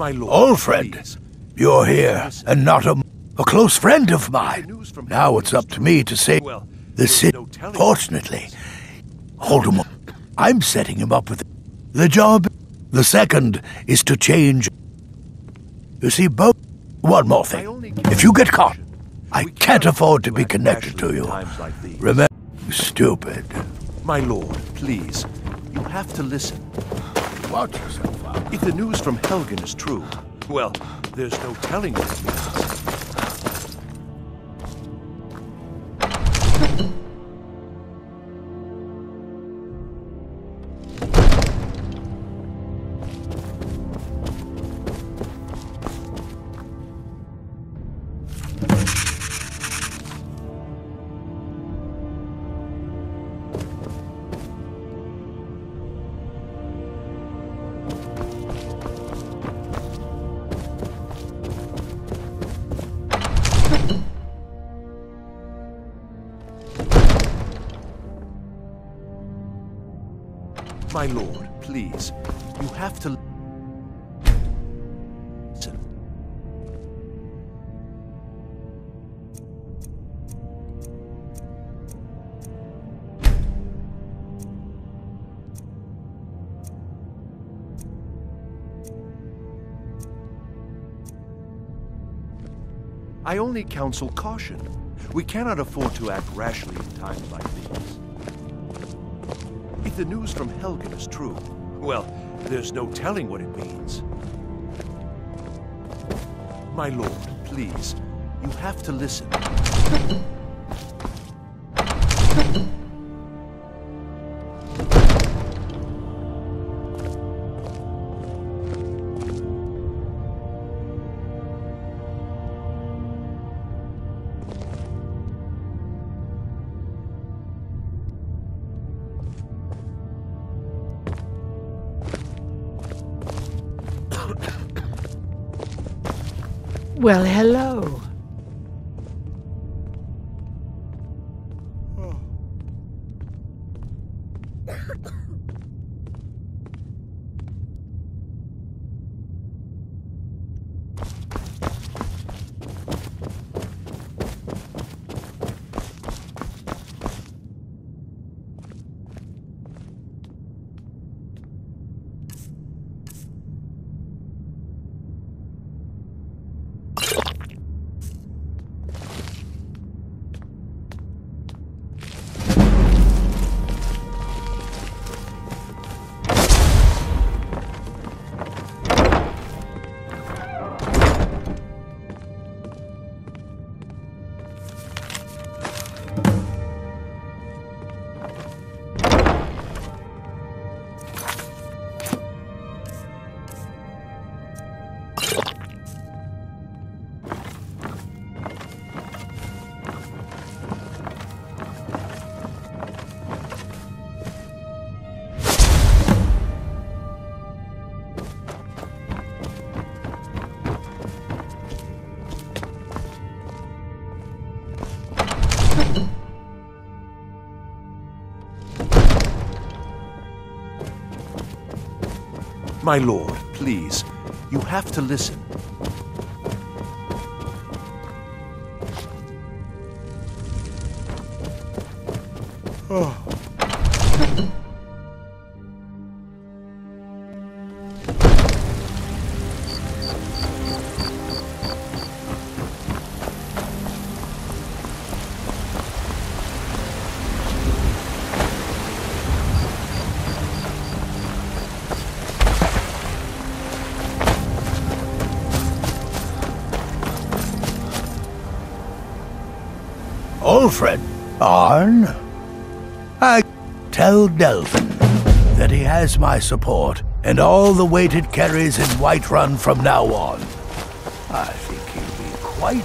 My lord, Alfred, please. you're here, and not a, a close friend of mine. Now it's up to me to save Well, the city. no Fortunately, hold him. Up. I'm setting him up with the job. The second is to change. You see, both. One more thing. If you get caught, I can't afford to be connected to you. Times like these. Remember, stupid. My lord, please. You have to listen. Watch yourself out. If the news from Helgen is true, well, there's no telling what My lord, please. You have to listen. I only counsel caution. We cannot afford to act rashly in times like these. If the news from Helgen is true, well, there's no telling what it means. My lord, please, you have to listen. Well, hello. My lord, please, you have to listen. Oh. Olfrid, Arn, I tell Delvin that he has my support and all the weight it carries in Whiterun from now on. I think he'll be quite